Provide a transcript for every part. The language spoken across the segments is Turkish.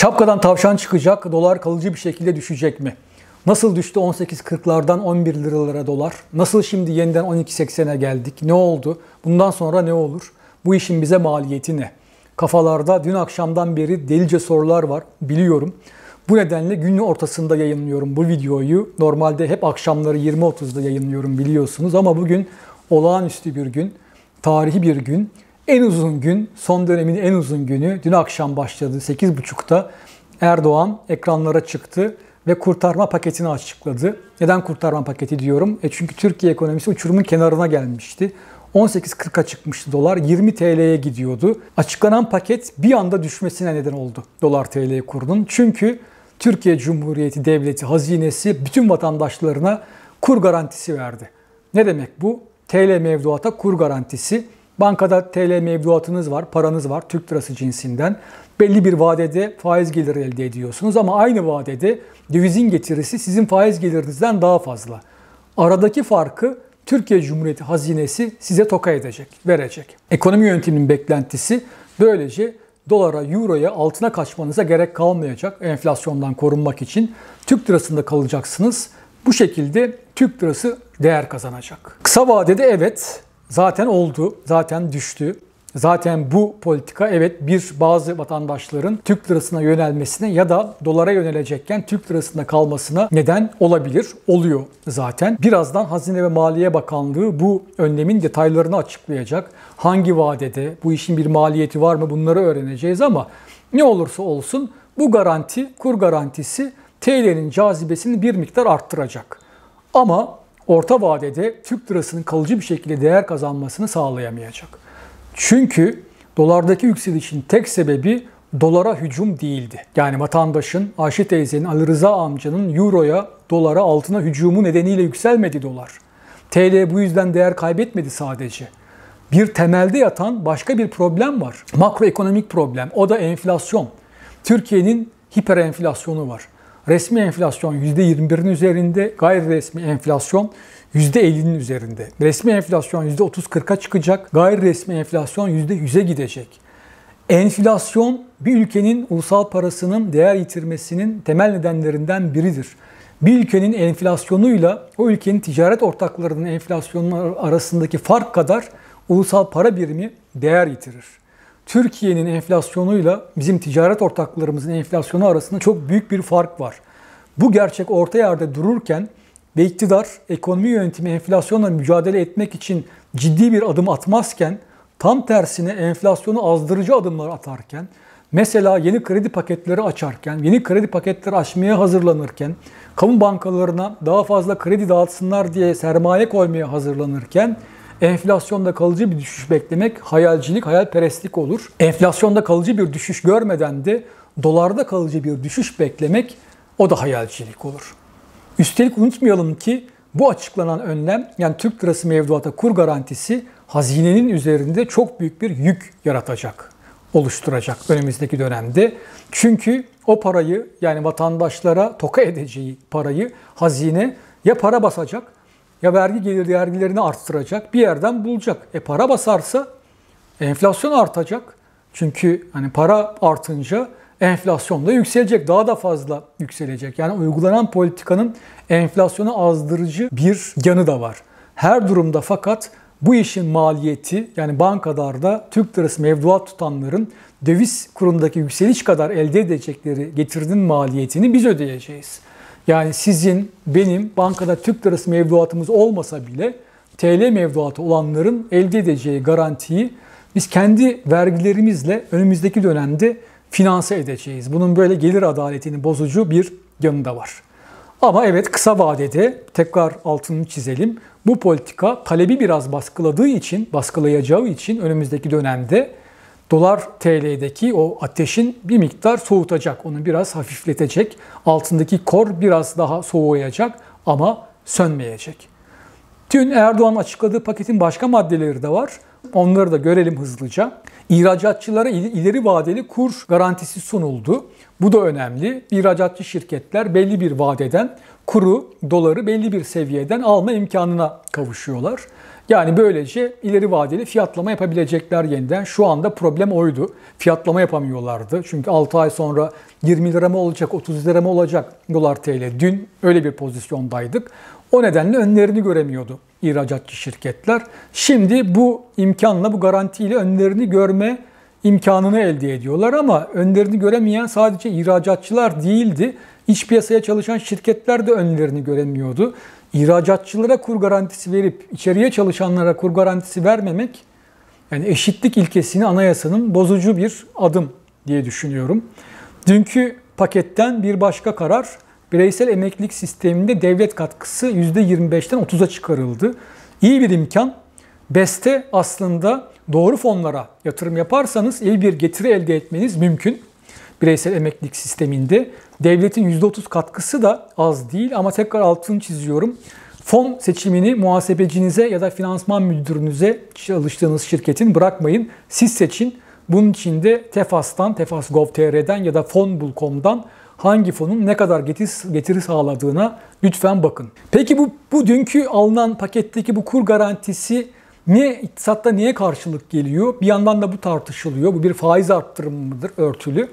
Şapkadan tavşan çıkacak, dolar kalıcı bir şekilde düşecek mi? Nasıl düştü 18.40'lardan 11 liralara dolar? Nasıl şimdi yeniden 12.80'e geldik? Ne oldu? Bundan sonra ne olur? Bu işin bize maliyeti ne? Kafalarda dün akşamdan beri delice sorular var biliyorum. Bu nedenle günün ortasında yayınlıyorum bu videoyu. Normalde hep akşamları 20.30'da yayınlıyorum biliyorsunuz ama bugün olağanüstü bir gün, tarihi bir gün. En uzun gün, son dönemin en uzun günü dün akşam başladı 8.30'da Erdoğan ekranlara çıktı ve kurtarma paketini açıkladı. Neden kurtarma paketi diyorum? E çünkü Türkiye ekonomisi uçurumun kenarına gelmişti. 18.40'a çıkmıştı dolar, 20 TL'ye gidiyordu. Açıklanan paket bir anda düşmesine neden oldu dolar TL kurunun. Çünkü Türkiye Cumhuriyeti Devleti hazinesi bütün vatandaşlarına kur garantisi verdi. Ne demek bu? TL mevduata kur garantisi. Bankada TL mevduatınız var, paranız var Türk lirası cinsinden. Belli bir vadede faiz geliri elde ediyorsunuz ama aynı vadede dövizin getirisi sizin faiz gelirinizden daha fazla. Aradaki farkı Türkiye Cumhuriyeti hazinesi size toka edecek, verecek. Ekonomi yönetiminin beklentisi böylece dolara, euroya, altına kaçmanıza gerek kalmayacak enflasyondan korunmak için. Türk lirasında kalacaksınız. Bu şekilde Türk lirası değer kazanacak. Kısa vadede evet zaten oldu, zaten düştü. Zaten bu politika evet bir bazı vatandaşların Türk lirasına yönelmesine ya da dolara yönelecekken Türk lirasında kalmasına neden olabilir. Oluyor zaten. Birazdan Hazine ve Maliye Bakanlığı bu önlemin detaylarını açıklayacak. Hangi vadede, bu işin bir maliyeti var mı bunları öğreneceğiz ama ne olursa olsun bu garanti, kur garantisi TL'nin cazibesini bir miktar arttıracak. Ama orta vadede Türk lirasının kalıcı bir şekilde değer kazanmasını sağlayamayacak. Çünkü dolardaki yükselişin tek sebebi dolara hücum değildi. Yani vatandaşın, Ayşe teyzenin, Ali Rıza amcanın euroya, dolara, altına hücumu nedeniyle yükselmedi dolar. TL bu yüzden değer kaybetmedi sadece. Bir temelde yatan başka bir problem var. Makroekonomik problem. O da enflasyon. Türkiye'nin hiper enflasyonu var. Resmi enflasyon %21'in üzerinde, gayri resmi enflasyon %50'nin üzerinde. Resmi enflasyon %30-40'a çıkacak, gayri resmi enflasyon %100'e gidecek. Enflasyon bir ülkenin ulusal parasının değer yitirmesinin temel nedenlerinden biridir. Bir ülkenin enflasyonuyla o ülkenin ticaret ortaklarının enflasyonu arasındaki fark kadar ulusal para birimi değer yitirir. Türkiye'nin enflasyonuyla bizim ticaret ortaklarımızın enflasyonu arasında çok büyük bir fark var. Bu gerçek orta yerde dururken ve iktidar ekonomi yönetimi enflasyonla mücadele etmek için ciddi bir adım atmazken tam tersine enflasyonu azdırıcı adımlar atarken mesela yeni kredi paketleri açarken, yeni kredi paketleri açmaya hazırlanırken, kamu bankalarına daha fazla kredi dağıtsınlar diye sermaye koymaya hazırlanırken enflasyonda kalıcı bir düşüş beklemek hayalcilik, hayalperestlik olur. Enflasyonda kalıcı bir düşüş görmeden de dolarda kalıcı bir düşüş beklemek o da hayalcilik olur. Üstelik unutmayalım ki bu açıklanan önlem yani Türk lirası mevduata kur garantisi hazinenin üzerinde çok büyük bir yük yaratacak, oluşturacak önümüzdeki dönemde. Çünkü o parayı yani vatandaşlara toka edeceği parayı hazine ya para basacak ya vergi gelir vergilerini arttıracak bir yerden bulacak. E para basarsa enflasyon artacak. Çünkü hani para artınca enflasyon da yükselecek. Daha da fazla yükselecek. Yani uygulanan politikanın enflasyonu azdırıcı bir yanı da var. Her durumda fakat bu işin maliyeti yani bankalarda Türk lirası mevduat tutanların döviz kurundaki yükseliş kadar elde edecekleri getirdiğin maliyetini biz ödeyeceğiz. Yani sizin, benim bankada Türk lirası mevduatımız olmasa bile TL mevduatı olanların elde edeceği garantiyi biz kendi vergilerimizle önümüzdeki dönemde finanse edeceğiz. Bunun böyle gelir adaletini bozucu bir yanı da var. Ama evet kısa vadede tekrar altını çizelim. Bu politika talebi biraz baskıladığı için, baskılayacağı için önümüzdeki dönemde dolar TL'deki o ateşin bir miktar soğutacak. Onu biraz hafifletecek. Altındaki kor biraz daha soğuyacak ama sönmeyecek. Dün Erdoğan açıkladığı paketin başka maddeleri de var. Onları da görelim hızlıca. İhracatçılara ileri vadeli kur garantisi sunuldu. Bu da önemli. İhracatçı şirketler belli bir vadeden kuru, doları belli bir seviyeden alma imkanına kavuşuyorlar. Yani böylece ileri vadeli fiyatlama yapabilecekler yeniden. Şu anda problem oydu. Fiyatlama yapamıyorlardı. Çünkü 6 ay sonra 20 lira mı olacak, 30 lira mı olacak dolar TL. Dün öyle bir pozisyondaydık. O nedenle önlerini göremiyordu ihracatçı şirketler. Şimdi bu imkanla, bu garantiyle önlerini görme imkanını elde ediyorlar ama önlerini göremeyen sadece ihracatçılar değildi. İç piyasaya çalışan şirketler de önlerini göremiyordu. İhracatçılara kur garantisi verip içeriye çalışanlara kur garantisi vermemek yani eşitlik ilkesini anayasanın bozucu bir adım diye düşünüyorum. Dünkü paketten bir başka karar bireysel emeklilik sisteminde devlet katkısı %25'ten 30'a çıkarıldı. İyi bir imkan. BES'te aslında doğru fonlara yatırım yaparsanız iyi bir getiri elde etmeniz mümkün. Bireysel emeklilik sisteminde devletin %30 katkısı da az değil ama tekrar altını çiziyorum. Fon seçimini muhasebecinize ya da finansman müdürünüze çalıştığınız şirketin bırakmayın. Siz seçin. Bunun için de Tefas'tan, Tefas.gov.tr'den ya da fonbul.com'dan hangi fonun ne kadar getiri, getiri sağladığına lütfen bakın. Peki bu, bu dünkü alınan paketteki bu kur garantisi niye iktisatta niye karşılık geliyor? Bir yandan da bu tartışılıyor. Bu bir faiz arttırımı mıdır örtülü?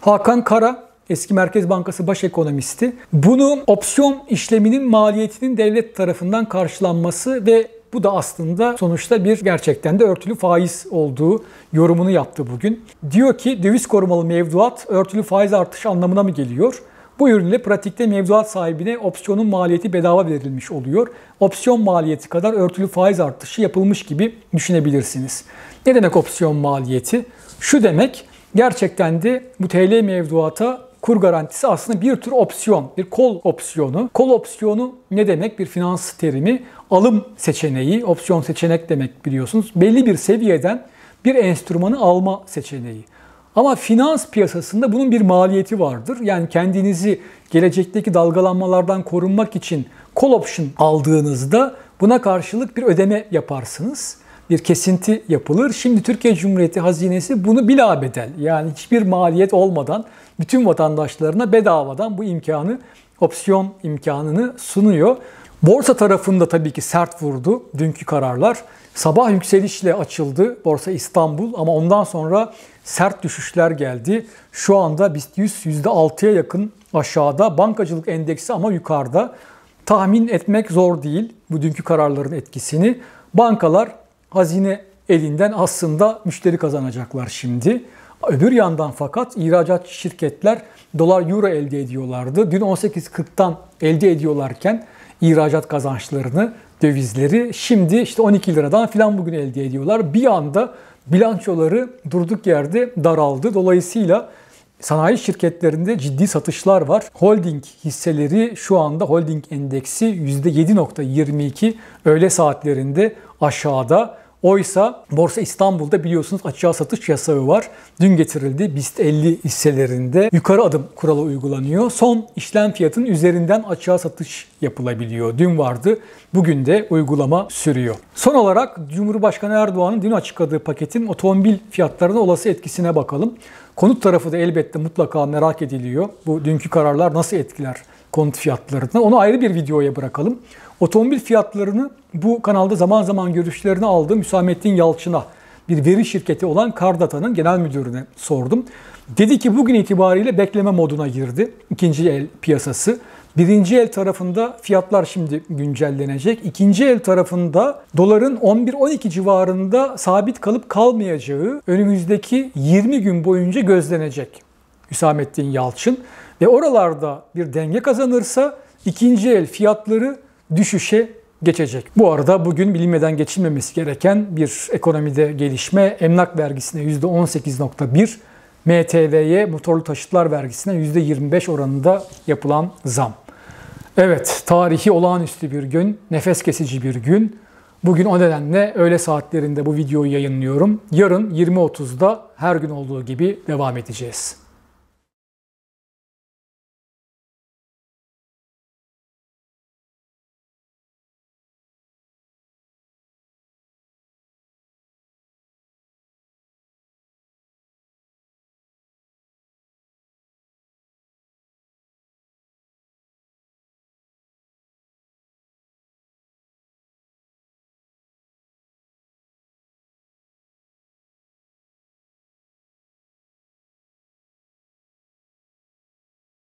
Hakan Kara eski Merkez Bankası baş ekonomisti. Bunu opsiyon işleminin maliyetinin devlet tarafından karşılanması ve bu da aslında sonuçta bir gerçekten de örtülü faiz olduğu yorumunu yaptı bugün. Diyor ki döviz korumalı mevduat örtülü faiz artışı anlamına mı geliyor? Bu ürünle pratikte mevduat sahibine opsiyonun maliyeti bedava verilmiş oluyor. Opsiyon maliyeti kadar örtülü faiz artışı yapılmış gibi düşünebilirsiniz. Ne demek opsiyon maliyeti? Şu demek gerçekten de bu TL mevduata kur garantisi aslında bir tür opsiyon, bir kol opsiyonu. Kol opsiyonu ne demek? Bir finans terimi. Alım seçeneği, opsiyon seçenek demek biliyorsunuz. Belli bir seviyeden bir enstrümanı alma seçeneği. Ama finans piyasasında bunun bir maliyeti vardır. Yani kendinizi gelecekteki dalgalanmalardan korunmak için call option aldığınızda buna karşılık bir ödeme yaparsınız. Bir kesinti yapılır. Şimdi Türkiye Cumhuriyeti Hazinesi bunu bila bedel yani hiçbir maliyet olmadan bütün vatandaşlarına bedavadan bu imkanı, opsiyon imkanını sunuyor. Borsa tarafında tabii ki sert vurdu dünkü kararlar. Sabah yükselişle açıldı Borsa İstanbul ama ondan sonra sert düşüşler geldi. Şu anda BIST 100 %6'ya yakın aşağıda. Bankacılık endeksi ama yukarıda. Tahmin etmek zor değil bu dünkü kararların etkisini. Bankalar hazine elinden aslında müşteri kazanacaklar şimdi. Öbür yandan fakat ihracatçı şirketler dolar euro elde ediyorlardı. Dün 18.40'tan elde ediyorlarken ihracat kazançlarını, dövizleri şimdi işte 12 liradan filan bugün elde ediyorlar. Bir anda bilançoları durduk yerde daraldı. Dolayısıyla sanayi şirketlerinde ciddi satışlar var. Holding hisseleri şu anda holding endeksi %7.22 öğle saatlerinde aşağıda. Oysa Borsa İstanbul'da biliyorsunuz açığa satış yasağı var. Dün getirildi BIST 50 hisselerinde yukarı adım kuralı uygulanıyor. Son işlem fiyatının üzerinden açığa satış yapılabiliyor. Dün vardı. Bugün de uygulama sürüyor. Son olarak Cumhurbaşkanı Erdoğan'ın dün açıkladığı paketin otomobil fiyatlarına olası etkisine bakalım. Konut tarafı da elbette mutlaka merak ediliyor. Bu dünkü kararlar nasıl etkiler konut fiyatlarına? Onu ayrı bir videoya bırakalım. Otomobil fiyatlarını bu kanalda zaman zaman görüşlerini aldığım Hüsamettin Yalçın'a bir veri şirketi olan Kardata'nın genel müdürüne sordum. Dedi ki bugün itibariyle bekleme moduna girdi ikinci el piyasası. Birinci el tarafında fiyatlar şimdi güncellenecek. İkinci el tarafında doların 11-12 civarında sabit kalıp kalmayacağı önümüzdeki 20 gün boyunca gözlenecek. Hüsamettin Yalçın ve oralarda bir denge kazanırsa ikinci el fiyatları düşüşe geçecek. Bu arada bugün bilinmeden geçilmemesi gereken bir ekonomide gelişme emlak vergisine %18.1, MTV'ye motorlu taşıtlar vergisine %25 oranında yapılan zam. Evet, tarihi olağanüstü bir gün, nefes kesici bir gün. Bugün o nedenle öğle saatlerinde bu videoyu yayınlıyorum. Yarın 20.30'da her gün olduğu gibi devam edeceğiz.